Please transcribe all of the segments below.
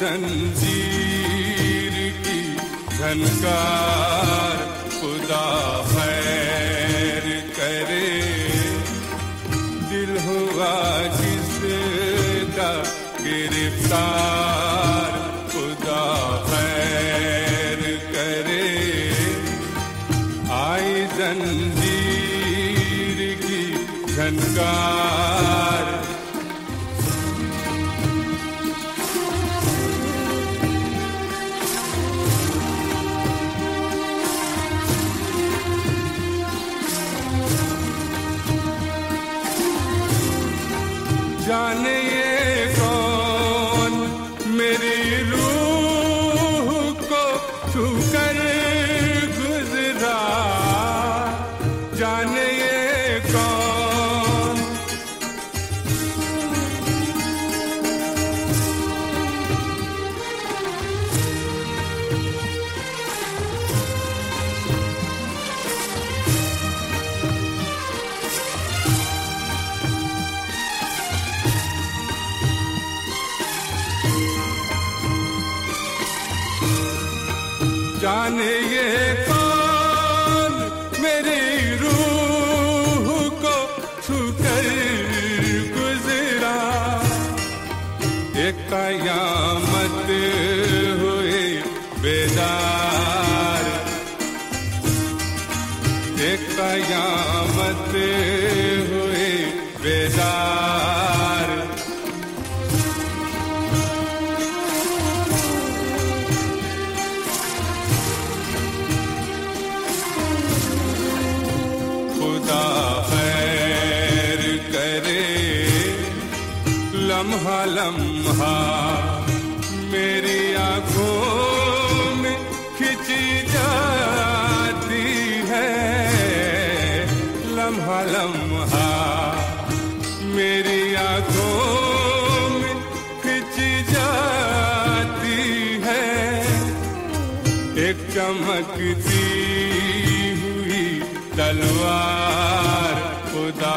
जंजीर की झनकार खुदा खैर करे। दिल हुआ जिसका गिरफ़्तार खुदा खैर करे। आई जंजीर की झनकार जाने जाने ये कौन मेरी रूह को छू कर गुजरा। एक कयामत हुए बेदार एक कयामत लम्हा लम्हा मेरी आँखों में खिंची जाती है। लम्हा लम्हा, मेरी आँखों में खिंची जाती है। एक चमकती हुई तलवार खुदा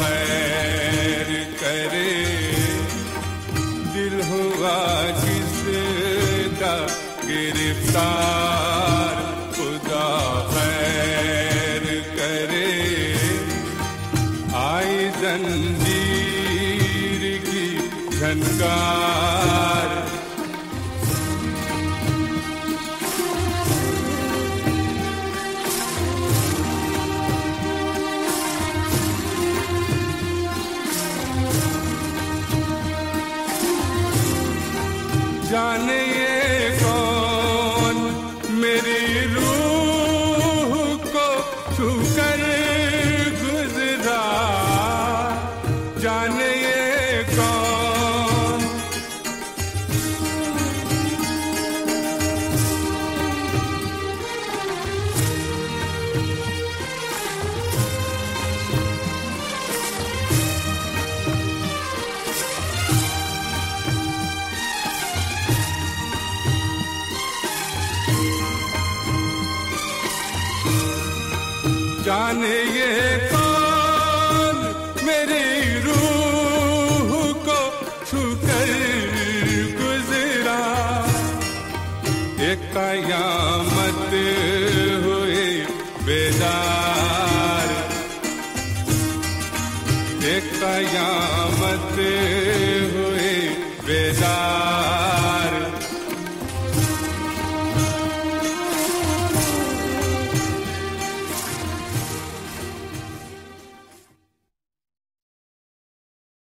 खुदा खैर करे। आई जंजीर की झनकार। जाने जाने ये कौन मेरी रूह को छुकर कर गुजरा। एक कयामत हुए बेदार